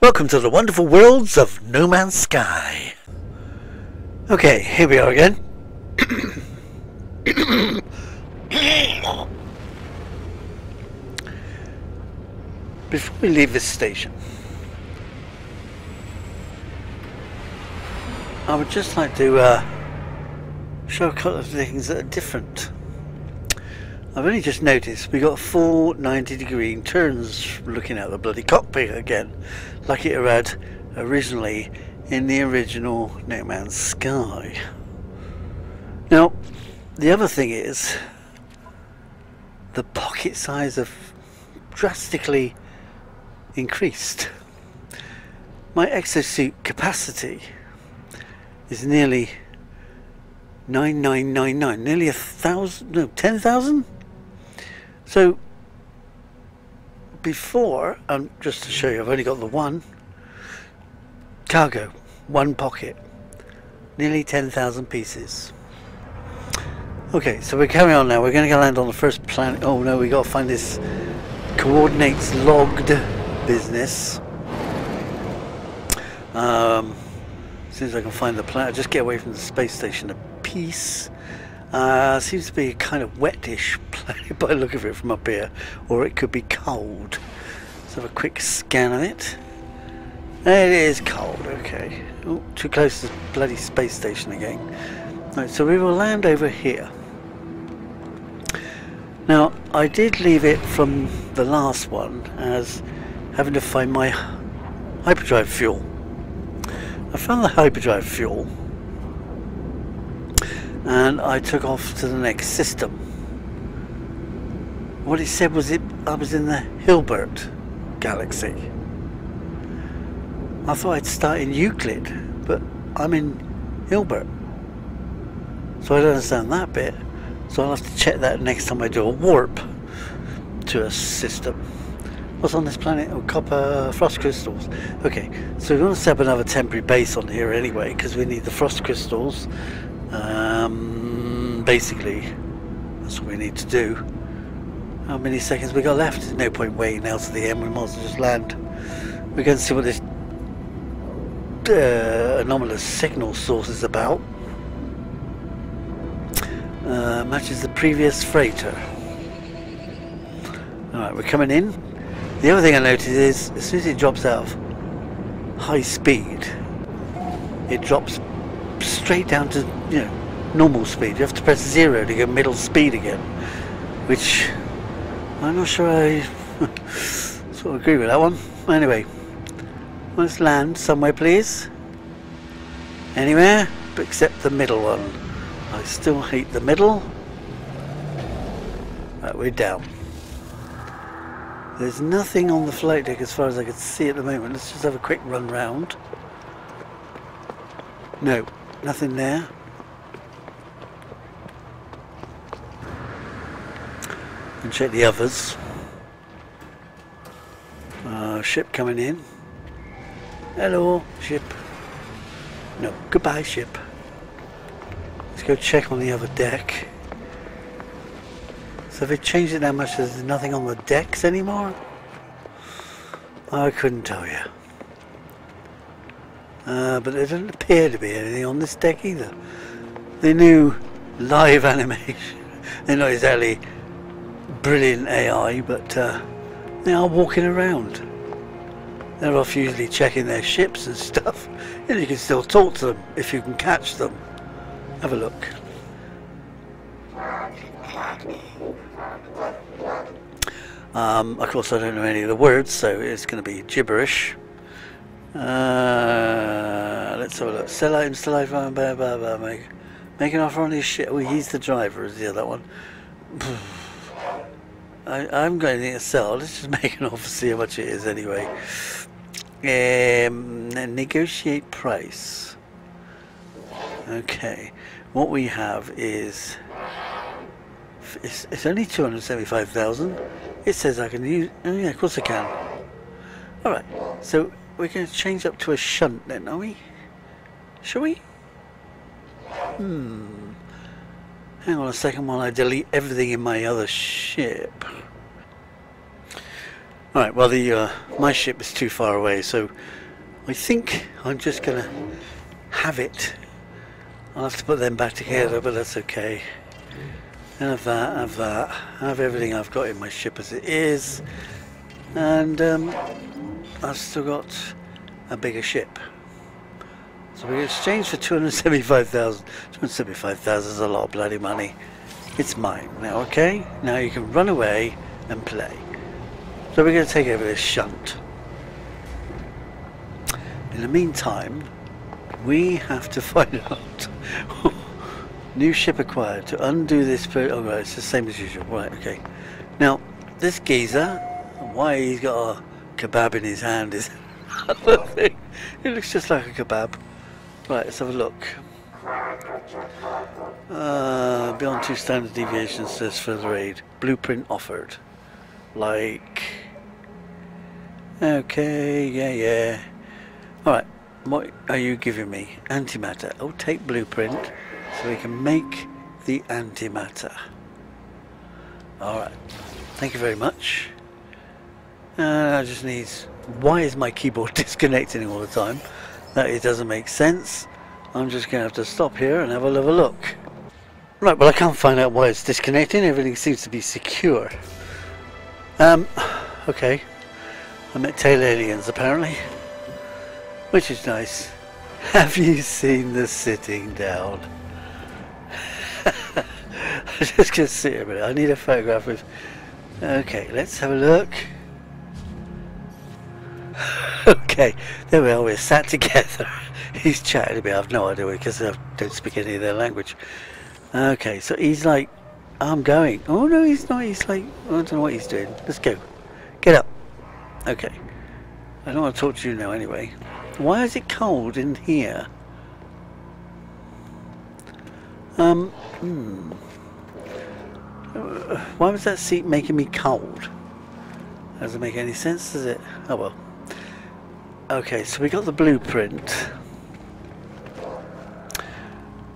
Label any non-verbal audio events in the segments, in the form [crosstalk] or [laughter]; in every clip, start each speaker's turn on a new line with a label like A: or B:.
A: Welcome to the wonderful worlds of No Man's Sky. Okay, here we are again. [coughs] Before we leave this station, I would just like to uh, show a couple of things that are different. I've only just noticed we got four 90 degree turns looking at the bloody cockpit again, like it had originally in the original No Man's Sky. Now, the other thing is the pocket size have drastically increased. My exosuit capacity is nearly 9999, nearly a thousand, no, 10,000? So, before, um, just to show you, I've only got the one cargo, one pocket, nearly 10,000 pieces. Okay, so we're carrying on now. We're going to land on the first planet. Oh no, we got to find this coordinates logged business. Um, as soon as I can find the planet, just get away from the space station a piece. Uh, seems to be a kind of wetish [laughs] planet by the look of it from up here, or it could be cold. Let's have a quick scan of it. It is cold, okay. Oh, too close to the bloody space station again. Right, so we will land over here. Now, I did leave it from the last one as having to find my hyperdrive fuel. I found the hyperdrive fuel and I took off to the next system. What it said was it I was in the Hilbert galaxy. I thought I'd start in Euclid, but I'm in Hilbert. So I don't understand that bit. So I'll have to check that next time I do a warp to a system. What's on this planet? Oh, copper frost crystals. Okay, so we're going to set up another temporary base on here anyway, because we need the frost crystals. Uh, Um, basically, that's what we need to do. How many seconds we got left? There's no point waiting out to the end. We might as well just land. Going to see what this uh, anomalous signal source is about. Uh, matches the previous freighter. Alright, we're coming in. The other thing I noticed is, as soon as it drops out of high speed, it drops straight down to, you know, normal speed. You have to press zero to get middle speed again, which I'm not sure I [laughs] sort of agree with that one. Anyway, let's land somewhere, please. Anywhere, except the middle one. I still hate the middle. Right, we're down. There's nothing on the flight deck as far as I can see at the moment. Let's just have a quick run round. No, nothing there. And check the others. Uh, ship coming in. Hello, ship. No, goodbye, ship. Let's go check on the other deck. So they changed it that much there's nothing on the decks anymore? I couldn't tell you. Uh, but there doesn't appear to be anything on this deck either. The new live [laughs] animation, they're not exactly brilliant AI, but uh, they are walking around. They're off usually checking their ships and stuff, [laughs] and you can still talk to them if you can catch them. Have a look. Um, of course, I don't know any of the words, so it's going to be gibberish. Uh, let's have a look. Sell items to life, blah, blah, blah, make, make an offer on his ship. Oh, he's the driver, is the other one. [sighs] I, I'm going to sell. Let's just [laughs] make an offer, see how much it is anyway. Um, negotiate price. Okay, what we have is it's, it's only 275,000. It says I can use, oh yeah, of course I can. Alright, so we're going to change up to a shunt then, are we? Shall we? Hmm. Hang on a second while I delete everything in my other ship. Alright, well the uh, my ship is too far away, so I think I'm just gonna have it. I'll have to put them back together, but that's okay. Have that, have that, have everything I've got in my ship as it is, and um, I've still got a bigger ship. So we exchange for 275,000. 275,000 is a lot of bloody money. It's mine now, okay? Now you can run away and play. So we're going to take over this shunt. In the meantime, we have to [laughs] find out. [laughs] New ship acquired. To undo this... Oh, right, it's the same as usual. Right, okay. Now, this geezer, why he's got a kebab in his hand is [laughs] another thing. It looks just like a kebab. Right, let's have a look. Uh, beyond two standard deviations says further aid. Blueprint offered. Like... Okay, yeah, yeah. Alright, what are you giving me? Antimatter. Oh, take blueprint so we can make the antimatter. Alright, thank you very much. Uh, I just need... Why is my keyboard [laughs] disconnecting all the time? That it doesn't make sense. I'm just going to have to stop here and have a little look. Right, well I can't find out why it's disconnecting. Everything seems to be secure. Um, okay. I met tail aliens apparently. Which is nice. [laughs] Have you seen the sitting down? [laughs] I'm just going to sit a minute. I need a photograph of... Okay, let's have a look. [laughs] okay, there we are. We're sat together. [laughs] he's chatting to me. I've no idea because I don't speak any of their language. Okay, so he's like, I'm going. Oh no, he's not. He's like, I don't know what he's doing. Let's go. Get up. Okay. I don't want to talk to you now anyway. Why is it cold in here? Um, hmm. Uh, why was that seat making me cold? Doesn't make any sense, does it? Oh well. Okay, so we got the blueprint.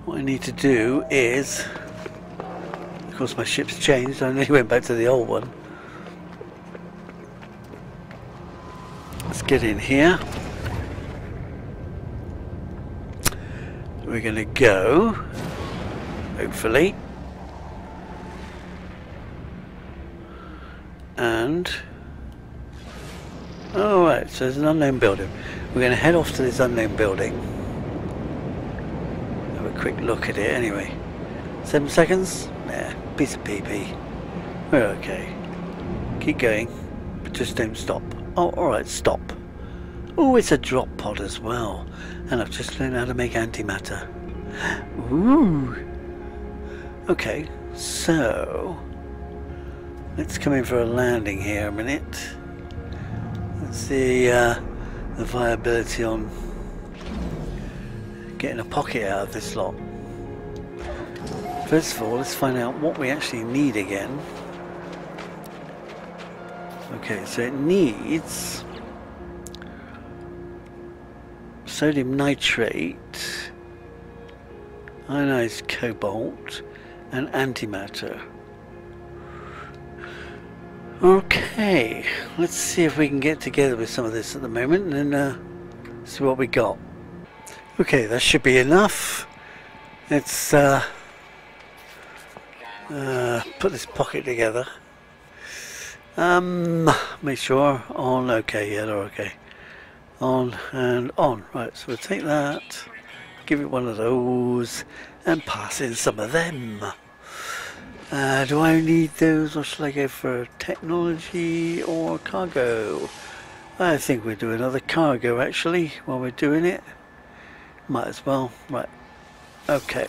A: What I need to do is... Of course my ship's changed, I only [laughs] went back to the old one. Let's get in here. We're going to go, hopefully. And... Oh right, so there's an unknown building. We're going to head off to this unknown building. Have a quick look at it anyway. Seven seconds? Yeah, piece of PP. We're okay. Keep going, but just don't stop. Oh, alright, stop. Oh, it's a drop pod as well. And I've just learned how to make antimatter. Ooh. Okay, so... Let's come in for a landing here a minute. See uh, the viability on getting a pocket out of this lot. First of all, let's find out what we actually need again. Okay, so it needs sodium nitrate, ionized cobalt, and antimatter. Okay, let's see if we can get together with some of this at the moment and uh, see what we got. Okay, that should be enough. Let's uh, uh, put this pocket together. Um, make sure on. Okay, yeah, they're okay. On and on. Right, so we'll take that, give it one of those, and pass in some of them. Uh, do I need those or shall I go for technology or cargo? I think we'll do another cargo actually while we're doing it. Might as well. Right. Okay.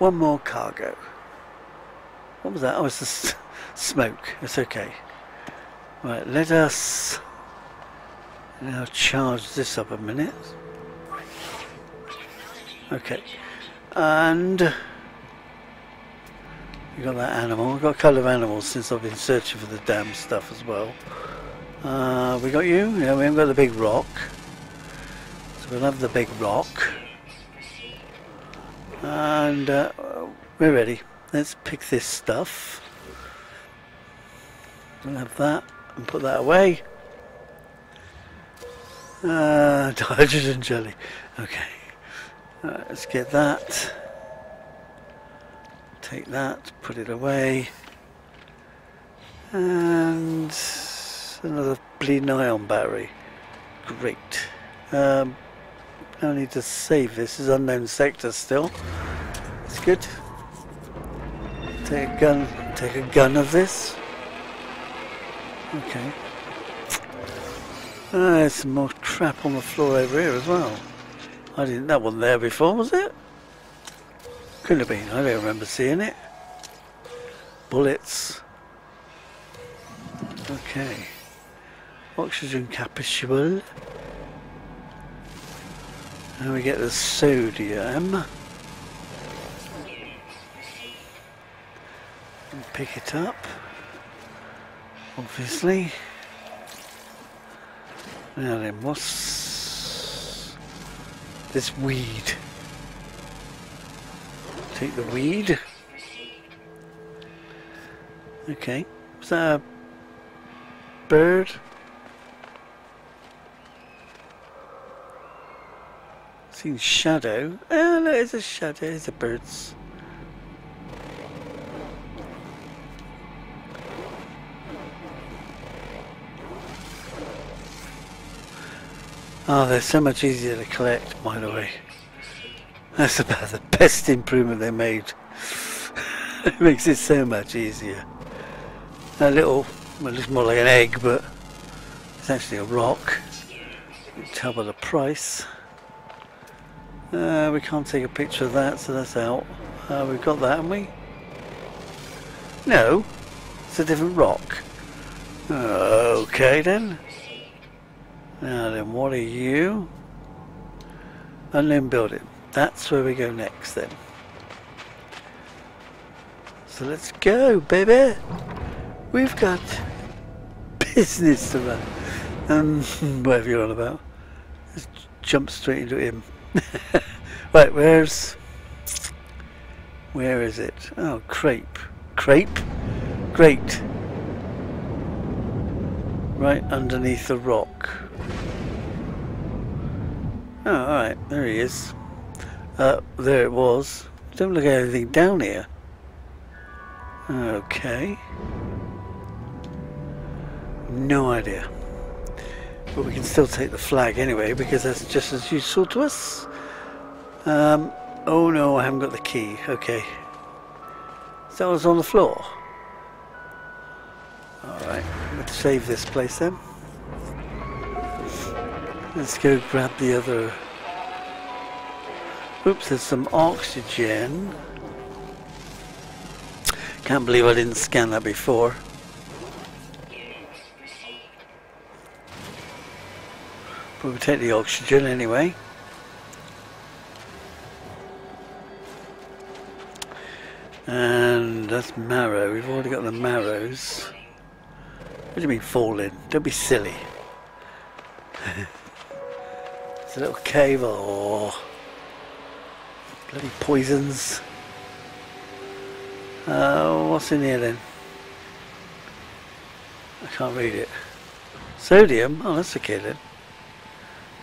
A: One more cargo. What was that? Oh, it's the smoke. It's okay. Right, let us now charge this up a minute. Okay. And we got that animal. We've got a couple of animals since I've been searching for the damn stuff as well. Uh, we got you? Yeah, we haven't got the big rock. So we'll have the big rock. And uh, we're ready. Let's pick this stuff. We'll have that. and put that away. Uh, [laughs] hydrogen jelly. Okay. Right, let's get that. Take that, put it away. And another bleeding ion battery. Great. Um, I need to save this as unknown sector still. It's good. Take a gun. Take a gun of this. Okay. Ah, there's some more crap on the floor over here as well. I didn't. That wasn't there before, was it? Couldn't have been. I don't remember seeing it. Bullets. Okay. Oxygen capsule. And we get the sodium. And pick it up. Obviously. Now then, what's this weed? Take the weed. Okay. Was that a bird? Seen shadow. Oh, no, it's a shadow. It's a bird's. Oh, they're so much easier to collect, by the way. That's about the best improvement they made. [laughs] it makes it so much easier. A little, well, it's more like an egg, but it's actually a rock. You tell by the price. Uh, we can't take a picture of that, so that's out. Uh, we've got that, haven't we? No, it's a different rock. okay then. Now then, what are you? Unknown building. That's where we go next then. So let's go, baby. We've got business to run. Um, [laughs] whatever you're on about. Let's jump straight into him. [laughs] right, where's... Where is it? Oh, crepe. Crepe? Great. Right underneath the rock. Oh, alright, there he is. Uh, there it was. Don't look at anything down here. Okay. No idea. But we can still take the flag anyway because that's just as useful to us. Um, oh no, I haven't got the key. Okay. So I was on the floor. Alright, let's save this place then. Let's go grab the other... Oops, there's some oxygen. Can't believe I didn't scan that before. But we'll take the oxygen anyway. And that's marrow. We've already got the marrows. What do you mean falling? Don't be silly. [laughs] it's a little cave. Oh, bloody poisons. Uh, what's in here then? I can't read it. Sodium? Oh, that's okay then.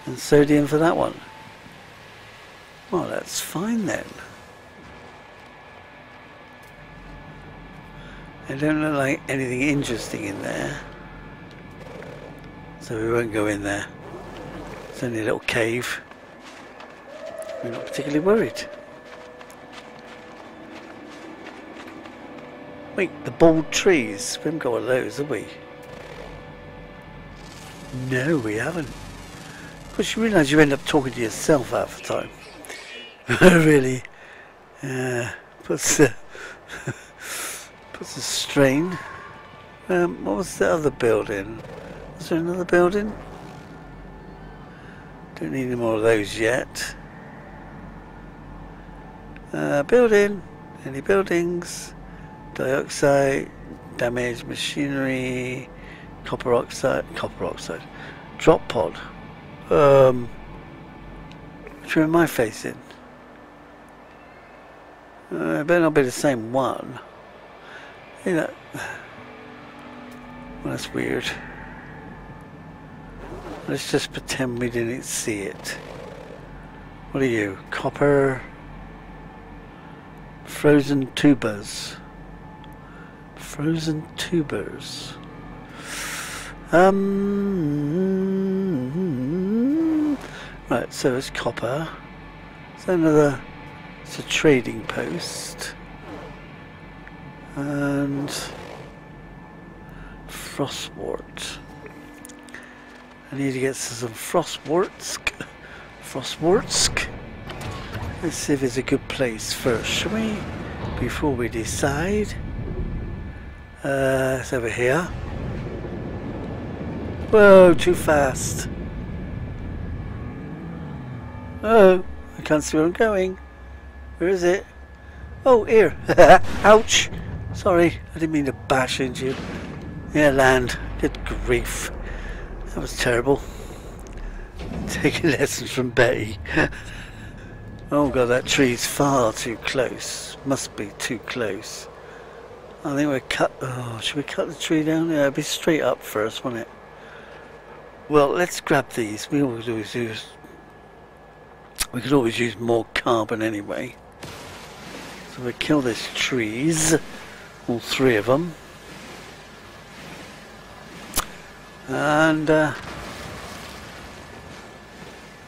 A: And sodium for that one. Well, that's fine then. It don't look like anything interesting in there. So we won't go in there. It's only a little cave. We're not particularly worried. Wait, the bald trees. We haven't got one of those, have we? No, we haven't. Of course, you realise you end up talking to yourself half the time. [laughs] really uh, puts, uh, [laughs] puts a strain. Um, what was the other building? Is there another building? Don't need any more of those yet. Uh, building. Any buildings? Dioxite, damaged machinery, copper oxide, copper oxide, drop pod. Um, which one am I facing? Uh, it better not be the same one. You know, [sighs] Well, that's weird. Let's just pretend we didn't see it. What are you? Copper? Frozen tubers. Frozen tubers. Um. Right, so it's copper. So another. It's a trading post. And. Frostwort. I need to get some frostwortsk. Frostwortsk. Let's see if it's a good place first, shall we? Before we decide. Uh, it's over here. Whoa, too fast. Oh, I can't see where I'm going. Where is it? Oh, here. [laughs] Ouch. Sorry, I didn't mean to bash into you. Yeah, land. Good grief. That was terrible. [laughs] Taking lessons from Betty. [laughs] oh god, that tree's far too close. Must be too close. I think we cut. Oh, should we cut the tree down? Yeah, it'd be straight up first, wouldn't it? Well, let's grab these. We always always use. We could always use more carbon anyway. So we kill these trees, all three of them, and uh,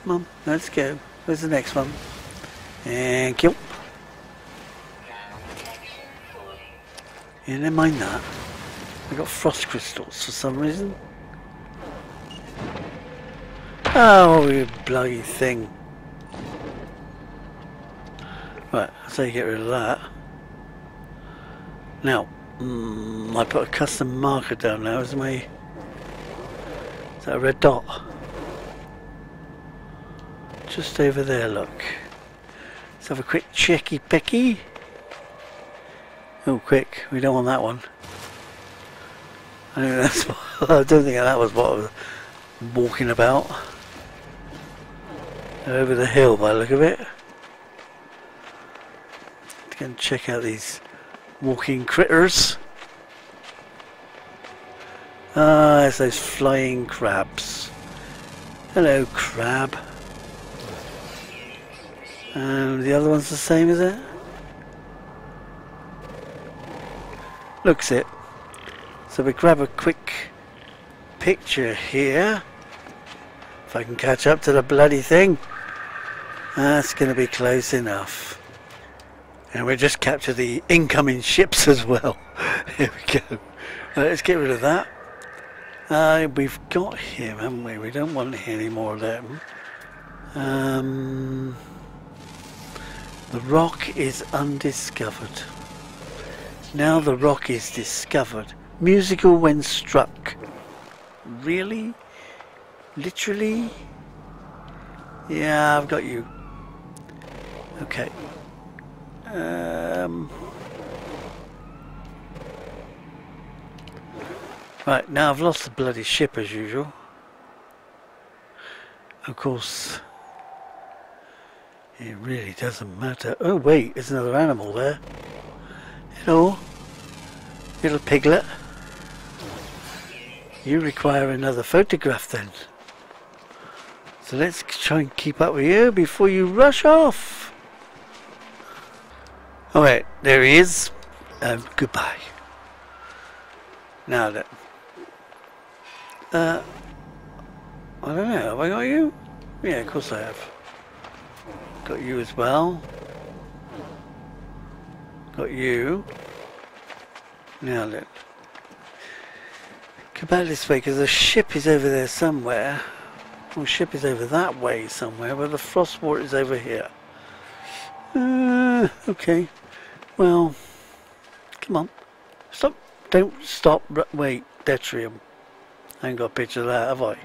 A: on, let's go. Where's the next one? Thank you. Yeah, never mind that. I got frost crystals for some reason. Oh, you bloody thing. Right, so you get rid of that. Now, mm, I put a custom marker down now, is my... Is that a red dot? Just over there, look. Let's have a quick checky picky. Oh, quick, we don't want that one. I, [laughs] that's I don't think that was what I was walking about over the hill by the look of it. Let's go and check out these walking critters. Ah, it's those flying crabs. Hello, crab. And the other one's the same, is it? Looks it. So we grab a quick picture here. If I can catch up to the bloody thing. That's going to be close enough. And we just capture the incoming ships as well. [laughs] Here we go. let's get rid of that. Uh, we've got him, haven't we? We don't want any more of them. Um, the rock is undiscovered. Now the rock is discovered. Musical when struck. Really? Literally? Yeah, I've got you. Okay. Um, right, now I've lost the bloody ship as usual. Of course, it really doesn't matter. Oh wait, there's another animal there. Hello, little piglet. You require another photograph then. So let's try and keep up with you before you rush off. Alright, there he is. Um, goodbye. Now then. Uh, I don't know, have I got you? Yeah, of course I have. Got you as well. Got you. Now then. Come back this way because the ship is over there somewhere. Well, the ship is over that way somewhere, but the frostwort is over here. Uh, okay. Well, come on. Stop. Don't stop. Wait, Detrium. I ain't got a picture of that, have I?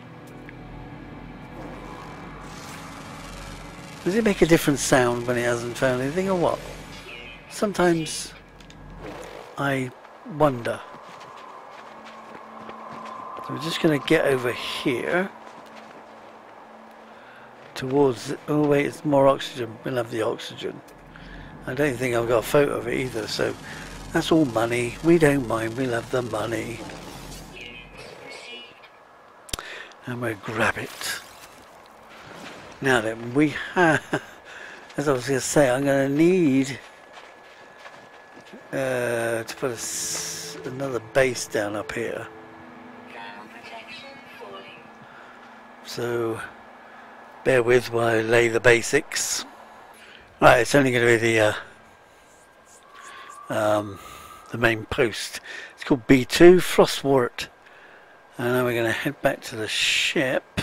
A: Does it make a different sound when it hasn't found anything or what? Sometimes I wonder. So we're just going to get over here towards, oh wait, it's more oxygen. We'll have the oxygen. I don't think I've got a photo of it either, so that's all money. We don't mind, we'll have the money. And we'll grab it. Now then, we [laughs] have, as I was going to say, I'm going to need uh, to put another base down up here. So, bear with while I lay the basics. Right, it's only going to be the uh, um, the main post. It's called B2 Frostwort. And now we're going to head back to the ship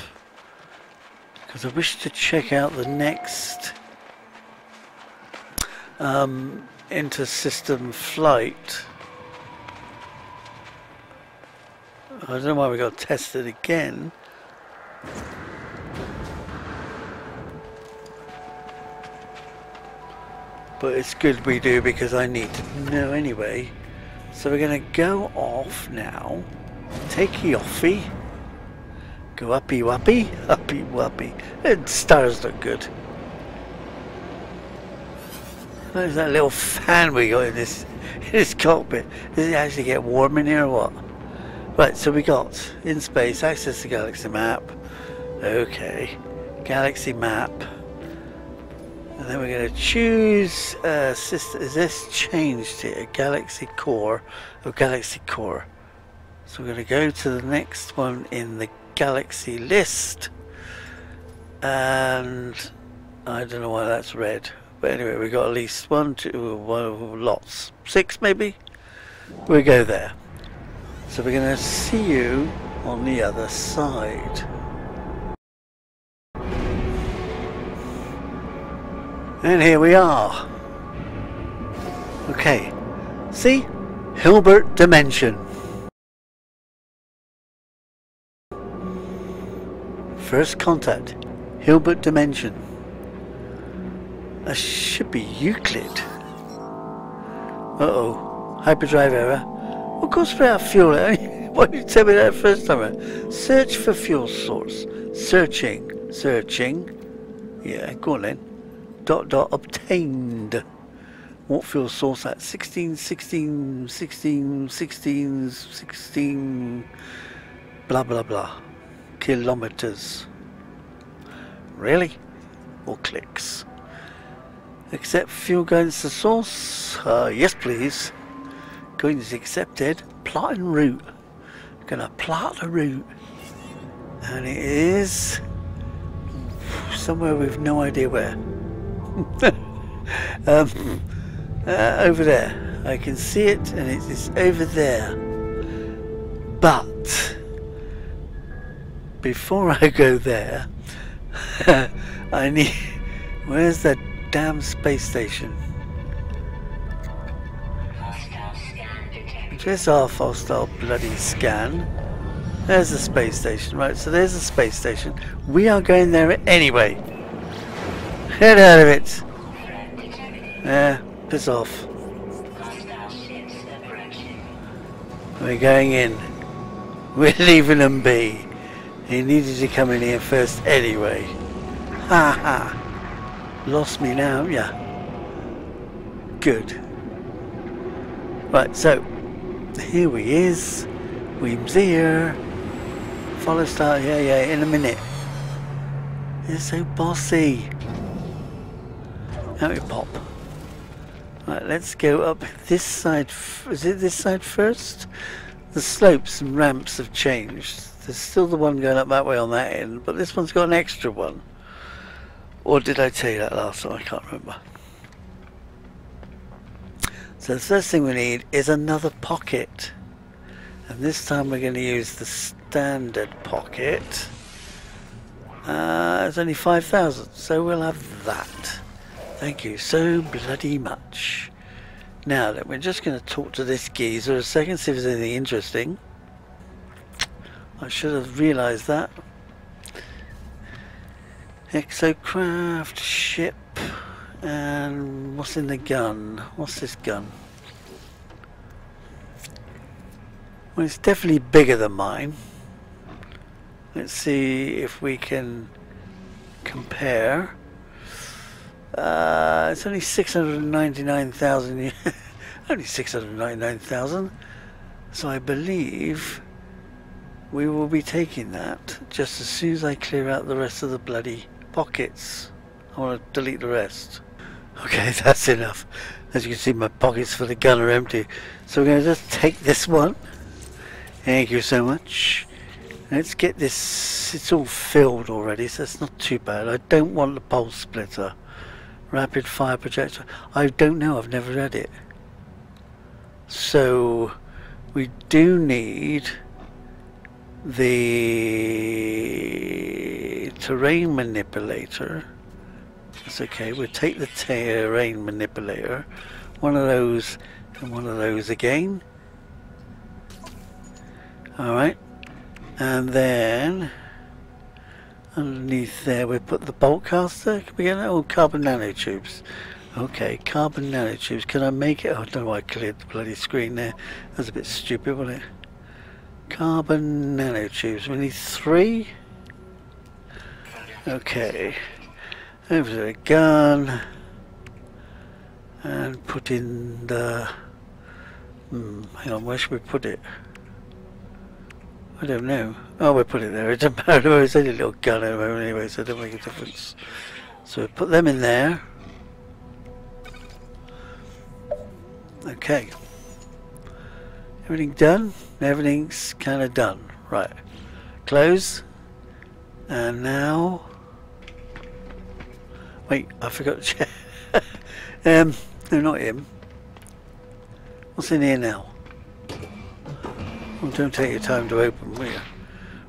A: because I wish to check out the next um, inter-system flight. I don't know why we got tested again. But it's good we do because I need to know anyway. So we're going to go off now. Take offy. Go uppy wappy, uppy wappy. And stars look good. There's that little fan we got in this in this cockpit. Does it actually get warm in here or what? Right, so we got in space, access to galaxy map. Okay. Galaxy map. And then we're going to choose uh, system. Is this changed here? Galaxy core or Galaxy core? So we're going to go to the next one in the Galaxy list. And I don't know why that's red. But anyway, we've got at least one, two, one, lots. Six maybe? We go there. So we're going to see you on the other side. And here we are. Okay. See? Hilbert Dimension. First contact, Hilbert Dimension. That should be Euclid. Uh-oh, hyperdrive error. Of course we have fuel. Eh? [laughs] Why did you tell me that first time? Search for fuel source. Searching. Searching. Yeah, go on then. Dot dot obtained. What fuel source at? 16, 16, 16, 16, 16, blah blah blah kilometers. Really? Or clicks? Accept fuel guidance to source? Uh, yes, please. Guidance accepted. Plot and route. Gonna plot a route. And it is somewhere with no idea where. [laughs] um, uh, over there. I can see it and it is over there. But before I go there, [laughs] I need. Where's that damn space station? Just off hostile bloody scan. There's the space station, right? So there's the space station. We are going there anyway. Get out of it. Yeah, piss off. We're going in. We're leaving them be. He needed to come in here first anyway. Ha ha. Lost me now, yeah. Good. Right, so here we is. Weems here. Follow star, yeah, yeah, in a minute. It's so bossy. Now we pop. Right, let's go up this side. Is it this side first? The slopes and ramps have changed. There's still the one going up that way on that end, but this one's got an extra one. Or did I tell you that last time? I can't remember. So the first thing we need is another pocket. And this time we're going to use the standard pocket. Uh, it's only 5,000, so we'll have that. Thank you so bloody much. Now then, we're just going to talk to this geezer a second, see if there's anything interesting. I should have realised that. Exocraft, ship, and what's in the gun? What's this gun? Well, it's definitely bigger than mine. Let's see if we can compare. Uh, it's only 699,000. [laughs] only 699,000. So I believe we will be taking that just as soon as I clear out the rest of the bloody pockets. I want to delete the rest. Okay, [laughs] that's enough. As you can see, my pockets for the gun are empty. So we're going to just take this one. Thank you so much. Let's get this. It's all filled already, so it's not too bad. I don't want the pulse spitter. Rapid fire projector. I don't know. I've never read it. So we do need the terrain manipulator. That's okay. We'll take the terrain manipulator. One of those and one of those again. Alright. And then underneath there we put the bolt caster. Can we get that? Oh, carbon nanotubes. Okay, carbon nanotubes. Can I make it? Oh, I don't know why I cleared the bloody screen there. That was a bit stupid, wasn't it? Carbon nanotubes. We need three. Okay. Over to the gun. And put in the... Hmm, hang on, where should we put it? I don't know. Oh, we put it there. It doesn't [laughs] matter. It's only a little gun anyway, so it doesn't make a difference. So we put them in there. Okay. Everything done? Everything's kind of done. Right. Close. And now... Wait, I forgot to check. [laughs] um, no, not him. What's in here now? Well, don't take your time to open, will you?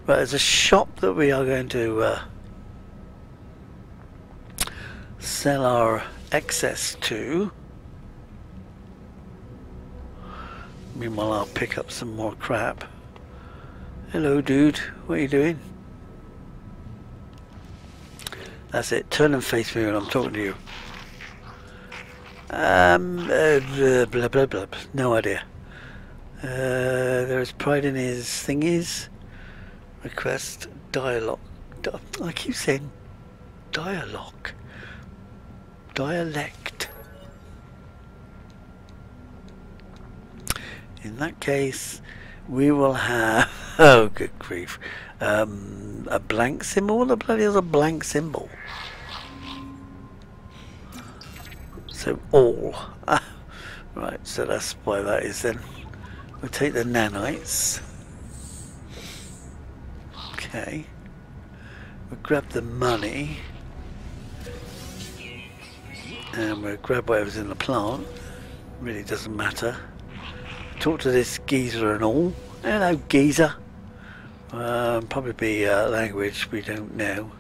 A: Right, there's a shop that we are going to uh, sell our excess to. Meanwhile, I'll pick up some more crap. Hello, dude. What are you doing? That's it. Turn and face me when I'm talking to you. Um, uh, blah, blah, blah. No idea. Uh, there is pride in his thingies. Request dialogue. Di I keep saying dialogue. Dialect. In that case, we will have, [laughs] oh good grief, um, a blank symbol? What the bloody is a blank symbol? So all. [laughs] right, so that's why that is then. We'll take the nanites. Okay. We'll grab the money. And we'll grab whatever's in the plant. Really doesn't matter talk to this geezer and all. Hello, geezer. Um, probably be uh, language we don't know.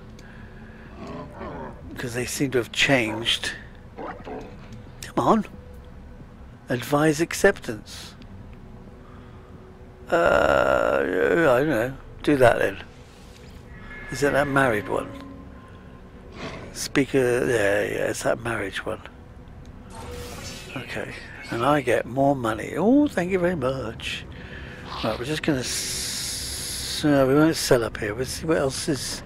A: Because they seem to have changed. Come on. Advise acceptance. Uh, I don't know. Do that then. Is it that married one? Speaker, yeah, yeah, it's that marriage one. Okay and I get more money. Oh, thank you very much. Right, we're just going to... No, we won't sell up here. We'll see what else is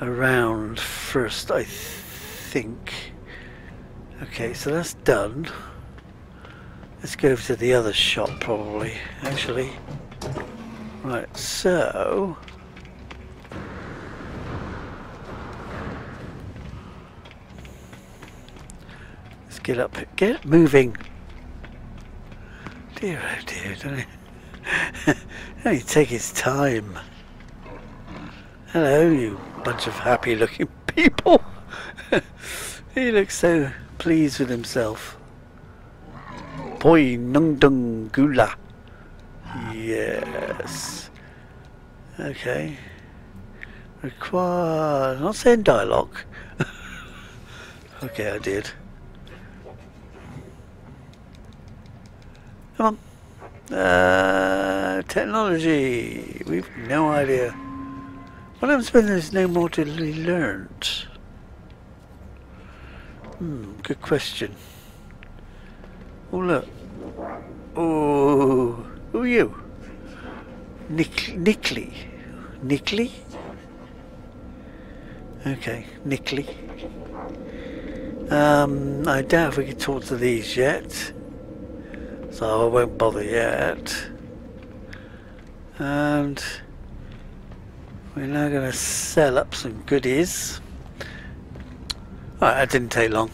A: around first, I think. Okay, so that's done. Let's go over to the other shop, probably, actually. Right, so... Let's get up, get moving dear, oh dear, don't he? don't he take his time? Hello, you bunch of happy looking [laughs] people. [laughs] he looks so pleased with himself. Poi nung dung gula. Yes. Okay. Require. Not saying dialogue. [laughs] okay, I did. Come on. Uh, technology. We've no idea. What happens when there's no more to be learned? Hmm, good question. Oh look. Oh, who are you? Nick, Nickley. Nickley? Okay, Nickley. Um, I doubt if we can talk to these yet so I won't bother yet. And We're now going to sell up some goodies. Alright, that didn't take long.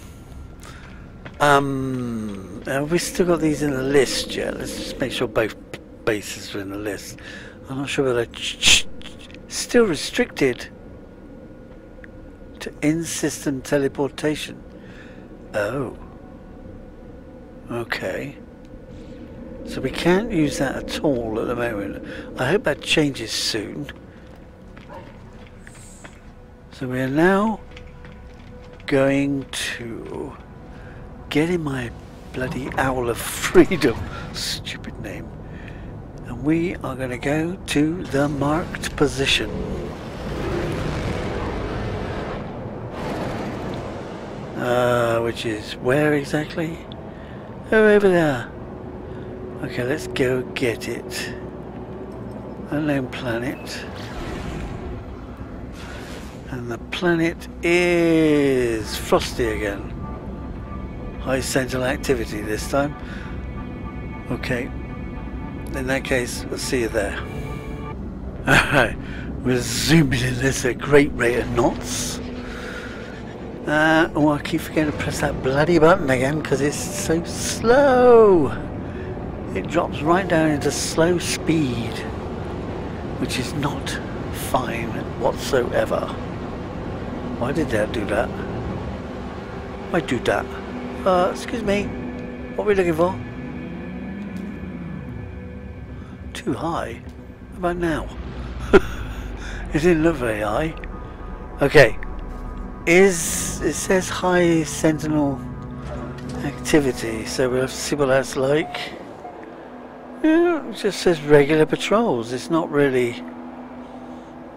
A: Um, have we still got these in the list yet? Let's just make sure both bases are in the list. I'm not sure whether still restricted to in-system teleportation. Oh. Okay. So we can't use that at all at the moment. I hope that changes soon. So we are now going to get in my bloody Owl of Freedom, [laughs] stupid name, and we are going to go to the marked position. Uh, which is where exactly? Oh, over there. Okay, let's go get it. Unknown planet. And the planet is Frosty again. High sentinel activity this time. Okay. In that case, we'll see you there. [laughs] Alright, we're zooming in this at a great rate of knots. Uh, oh, I keep forgetting to press that bloody button again because it's so slow. It drops right down into slow speed, which is not fine whatsoever. Why did that do that? Why do that? Uh, excuse me. What are we looking for? Too high? How about now? [laughs] it didn't look very high. Okay. Is it says high sentinel activity, so we'll have to see what that's like. It just says regular patrols. It's not really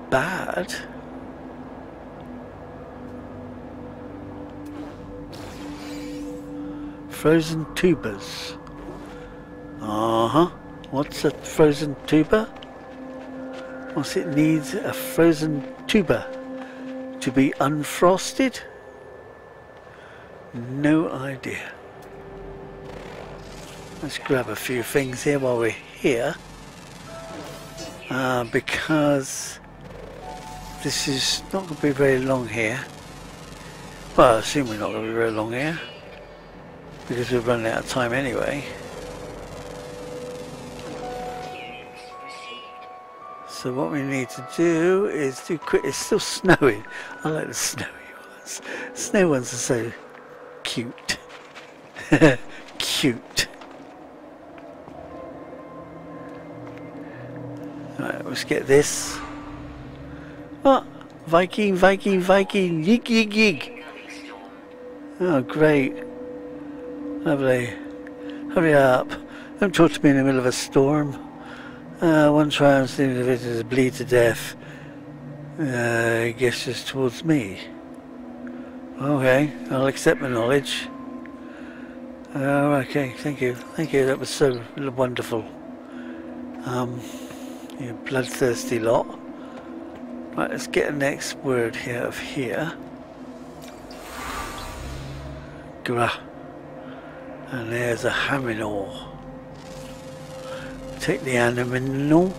A: bad. Frozen tubers. Uh-huh. What's a frozen tuber? What's it needs a frozen tuber? To be unfrosted? No idea. Let's grab a few things here while we're here. Uh, because this is not going to be very long here. Well, I assume we're not going to be very long here because we've run out of time anyway. So what we need to do is do quick. It's still snowing. I like the snowy ones. Snow ones are so cute. [laughs] cute. Right, let's get this. What? Viking, Viking, Viking, yig, yig, yig. Oh, great. Lovely. Hurry up. Don't talk to me in the middle of a storm. Uh, one trans individual bleed to death. Uh, gestures towards me. Okay, I'll accept my knowledge. Oh, okay, thank you. Thank you, that was so wonderful. Um, you bloodthirsty lot. Right, let's get the next word here of here. Gra. And there's a Haminor. Take the Amininal.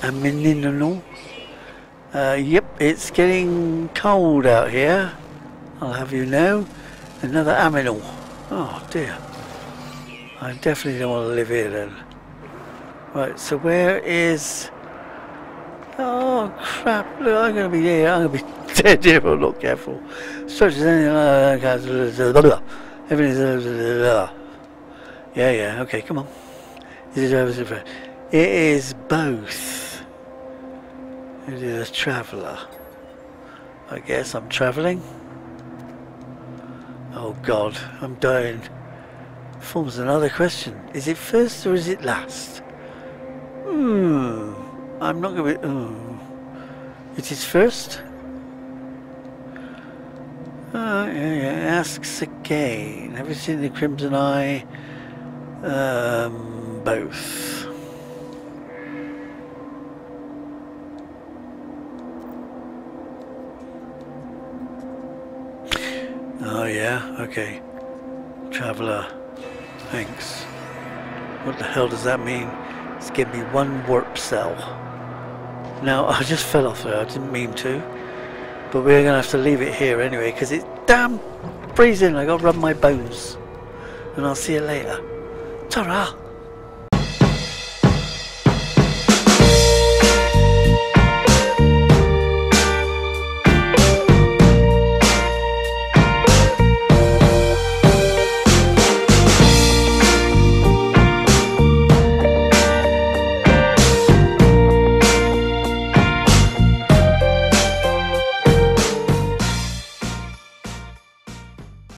A: Amininal. Uh, yep, it's getting cold out here. I'll have you know. Another Aminal. Oh dear. I definitely don't want to live here then. Right, so where is... Oh crap, look, I'm going to be here. I'm going to be [laughs] dead if I'm not careful. Structures, everything's... Yeah, yeah, okay, come on. It is both. It is a traveller. I guess I'm travelling. Oh God, I'm dying. Forms another question. Is it first or is it last? Hmm. I'm not going to. Oh. It is first? Uh, yeah, yeah. Asks again. Have you seen the Crimson Eye? Um, both. Oh yeah, okay. Traveller. Thanks. What the hell does that mean? It's giving me one warp cell. Now, I just fell off there, I didn't mean to. But we're going to have to leave it here anyway, because it's damn freezing. i got to rub my bones. And I'll see you later. ta -ra.